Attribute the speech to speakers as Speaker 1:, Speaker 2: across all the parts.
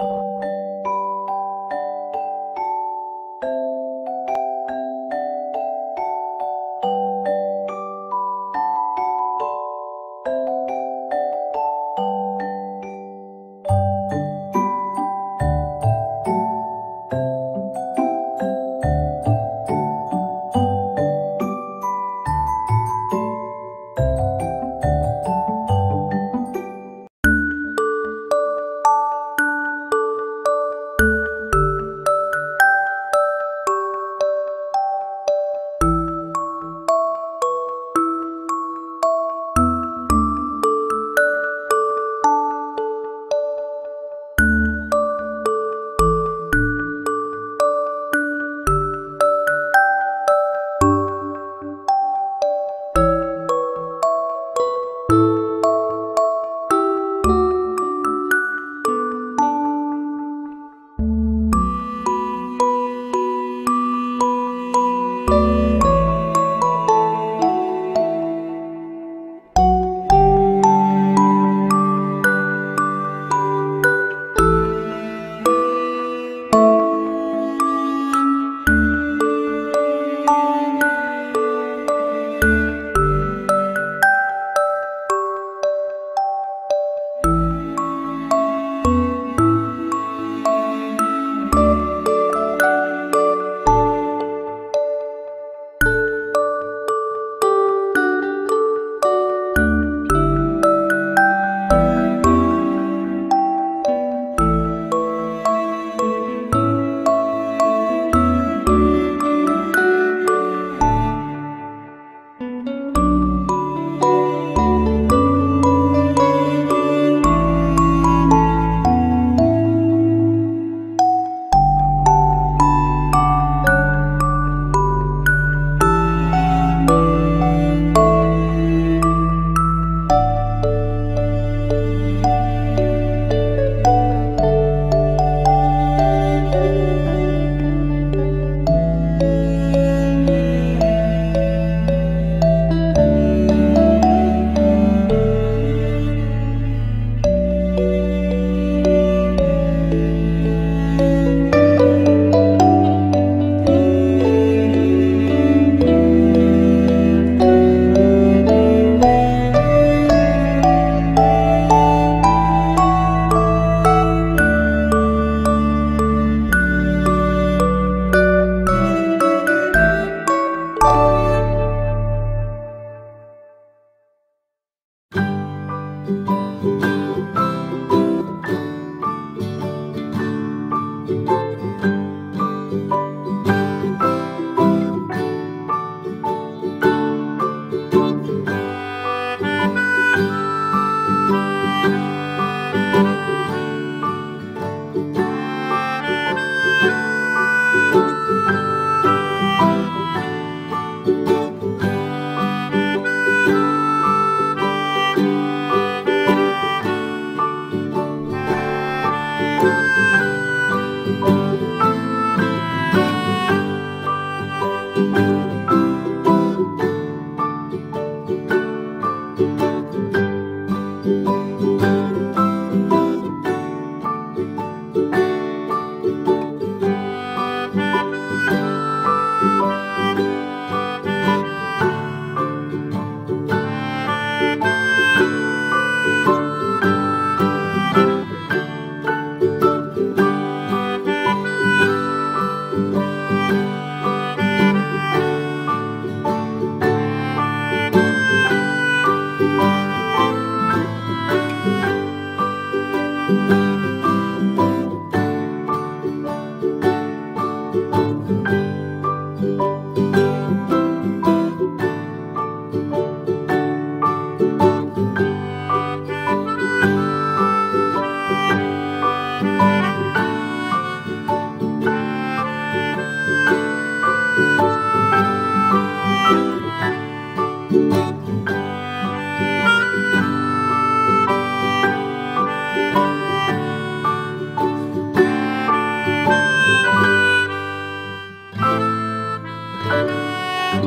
Speaker 1: you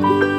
Speaker 2: Thank you.